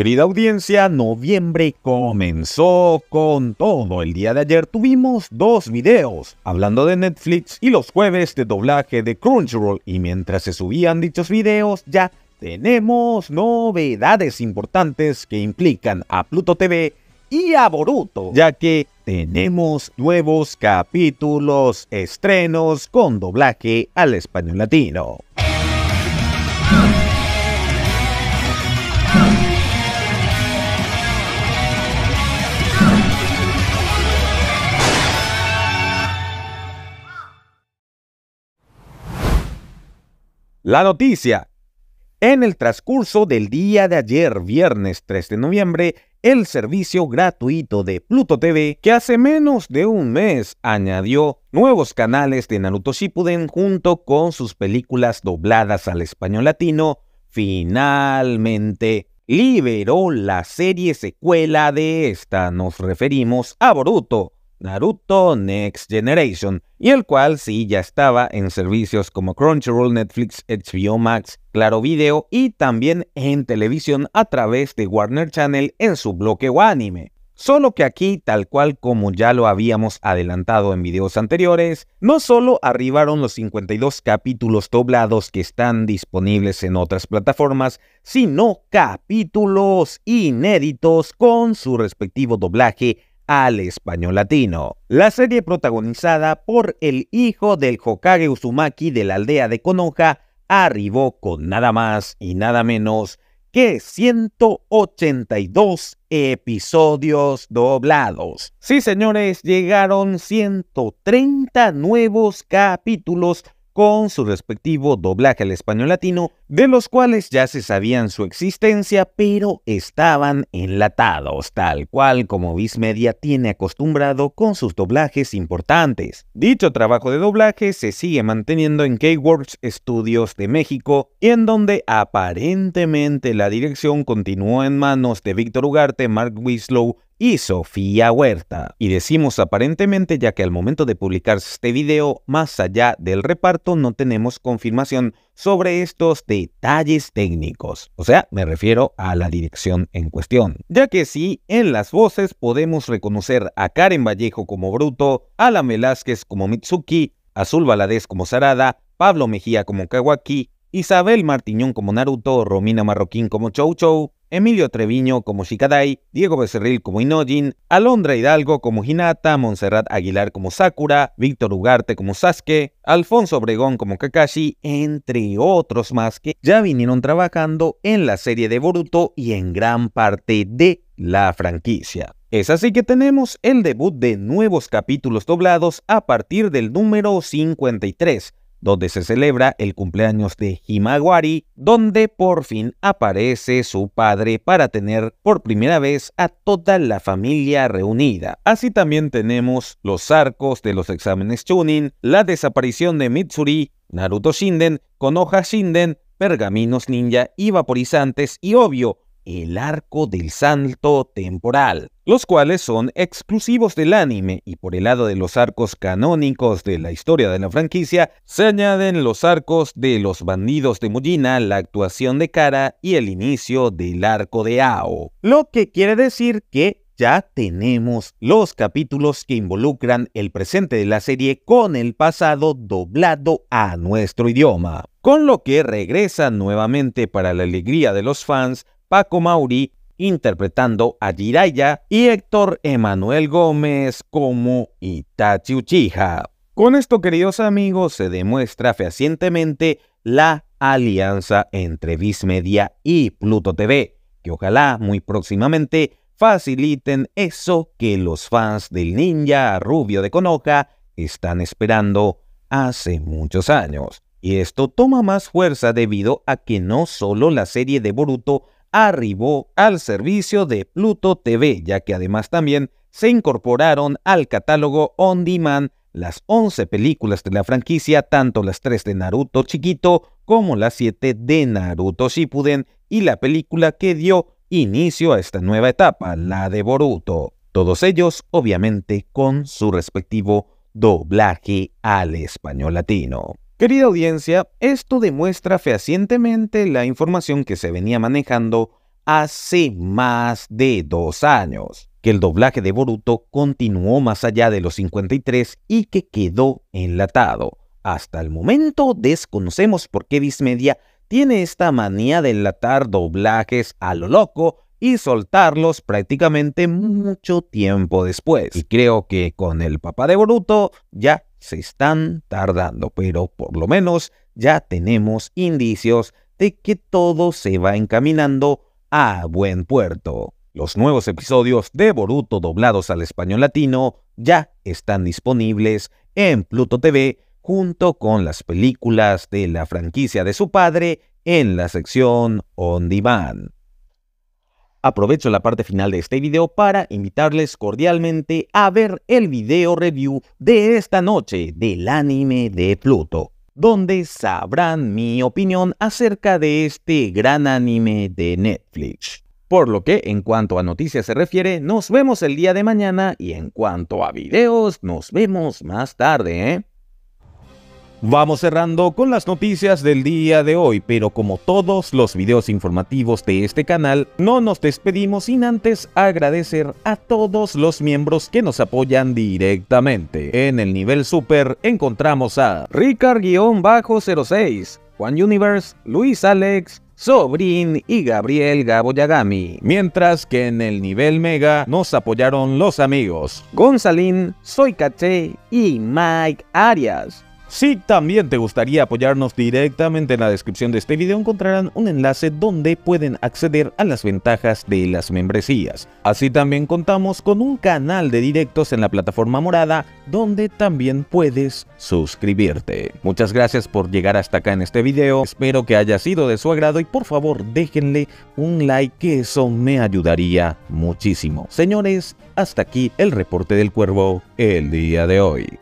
Querida audiencia, noviembre comenzó con todo. El día de ayer tuvimos dos videos hablando de Netflix y los jueves de doblaje de Crunchyroll. Y mientras se subían dichos videos, ya tenemos novedades importantes que implican a Pluto TV y a Boruto, ya que tenemos nuevos capítulos, estrenos con doblaje al español latino. La noticia. En el transcurso del día de ayer, viernes 3 de noviembre, el servicio gratuito de Pluto TV, que hace menos de un mes añadió nuevos canales de Naruto Shippuden junto con sus películas dobladas al español latino, finalmente liberó la serie secuela de esta. Nos referimos a Boruto, Naruto Next Generation, y el cual sí ya estaba en servicios como Crunchyroll, Netflix, HBO Max, Claro Video y también en televisión a través de Warner Channel en su bloque o anime. Solo que aquí, tal cual como ya lo habíamos adelantado en videos anteriores, no solo arribaron los 52 capítulos doblados que están disponibles en otras plataformas, sino capítulos inéditos con su respectivo doblaje al español latino. La serie protagonizada por el hijo del Hokage Uzumaki de la aldea de Konoha arribó con nada más y nada menos que 182 episodios doblados. Sí, señores, llegaron 130 nuevos capítulos con su respectivo doblaje al español latino, de los cuales ya se sabían su existencia, pero estaban enlatados, tal cual como Viz Media tiene acostumbrado con sus doblajes importantes. Dicho trabajo de doblaje se sigue manteniendo en K-Works Studios de México, y en donde aparentemente la dirección continuó en manos de Víctor Ugarte, Mark Wislow y Sofía Huerta. Y decimos aparentemente ya que al momento de publicarse este video, más allá del reparto, no tenemos confirmación sobre estos detalles técnicos. O sea, me refiero a la dirección en cuestión. Ya que sí, en las voces podemos reconocer a Karen Vallejo como Bruto, Alan Velázquez como Mitsuki, Azul Valadez como Sarada, Pablo Mejía como Kawaki, Isabel Martiñón como Naruto, Romina Marroquín como Chou Chou, Emilio Treviño como Shikadai, Diego Becerril como Inojin, Alondra Hidalgo como Hinata, Montserrat Aguilar como Sakura, Víctor Ugarte como Sasuke, Alfonso Obregón como Kakashi, entre otros más que ya vinieron trabajando en la serie de Boruto y en gran parte de la franquicia. Es así que tenemos el debut de nuevos capítulos doblados a partir del número 53, donde se celebra el cumpleaños de Himawari, donde por fin aparece su padre para tener por primera vez a toda la familia reunida. Así también tenemos los arcos de los exámenes Chunin, la desaparición de Mitsuri, Naruto Shinden, Konoha Shinden, Pergaminos Ninja y Vaporizantes y obvio, el arco del salto temporal, los cuales son exclusivos del anime y por el lado de los arcos canónicos de la historia de la franquicia se añaden los arcos de los bandidos de Mujina, la actuación de Kara y el inicio del arco de Ao, lo que quiere decir que ya tenemos los capítulos que involucran el presente de la serie con el pasado doblado a nuestro idioma, con lo que regresa nuevamente para la alegría de los fans Paco Mauri interpretando a Jiraiya y Héctor Emanuel Gómez como Itachi Uchiha. Con esto, queridos amigos, se demuestra fehacientemente la alianza entre Viz Media y Pluto TV, que ojalá muy próximamente faciliten eso que los fans del ninja rubio de Konoha están esperando hace muchos años. Y esto toma más fuerza debido a que no solo la serie de Boruto arribó al servicio de Pluto TV, ya que además también se incorporaron al catálogo On Demand las 11 películas de la franquicia, tanto las 3 de Naruto chiquito como las 7 de Naruto Shippuden y la película que dio inicio a esta nueva etapa, la de Boruto. Todos ellos, obviamente, con su respectivo doblaje al español latino. Querida audiencia, esto demuestra fehacientemente la información que se venía manejando hace más de dos años, que el doblaje de Boruto continuó más allá de los 53 y que quedó enlatado. Hasta el momento desconocemos por qué Dismedia tiene esta manía de enlatar doblajes a lo loco y soltarlos prácticamente mucho tiempo después. Y creo que con el papá de Boruto ya se están tardando, pero por lo menos ya tenemos indicios de que todo se va encaminando a buen puerto. Los nuevos episodios de Boruto doblados al español latino ya están disponibles en Pluto TV junto con las películas de la franquicia de su padre en la sección On Demand. Aprovecho la parte final de este video para invitarles cordialmente a ver el video review de esta noche del anime de Pluto, donde sabrán mi opinión acerca de este gran anime de Netflix. Por lo que en cuanto a noticias se refiere, nos vemos el día de mañana y en cuanto a videos, nos vemos más tarde, ¿eh? Vamos cerrando con las noticias del día de hoy, pero como todos los videos informativos de este canal, no nos despedimos sin antes agradecer a todos los miembros que nos apoyan directamente. En el nivel super encontramos a Ricard-06, Juan Universe, Luis Alex, Sobrin y Gabriel Gaboyagami. Mientras que en el nivel Mega nos apoyaron los amigos Gonzalín, Soy Caché y Mike Arias. Si también te gustaría apoyarnos directamente en la descripción de este video encontrarán un enlace donde pueden acceder a las ventajas de las membresías. Así también contamos con un canal de directos en la plataforma morada donde también puedes suscribirte. Muchas gracias por llegar hasta acá en este video, espero que haya sido de su agrado y por favor déjenle un like que eso me ayudaría muchísimo. Señores, hasta aquí el reporte del cuervo el día de hoy.